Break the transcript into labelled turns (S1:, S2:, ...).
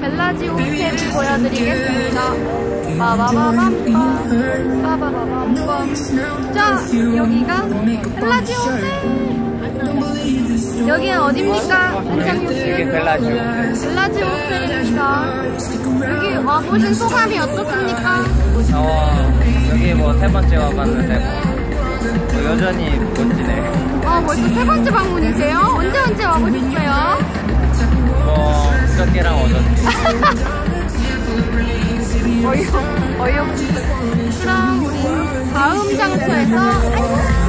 S1: 벨라지 호텔을 보여드리겠습니다. 빠바바밤빰 빠바바밤빰 자 여기가 벨라지 호텔 여기는 어딥니까? 씨
S2: 이게 벨라지오.
S1: 벨라지 호텔입니다. 여기 와보신 소감이 어떻습니까?
S2: 어, 여기 뭐 세 번째 와봤는데 뭐, 뭐 여전히 멋지네.
S1: 아 벌써 세 번째 방문이세요? 언제 어이없, 어이없. 그럼 다음 장소에서 안녕!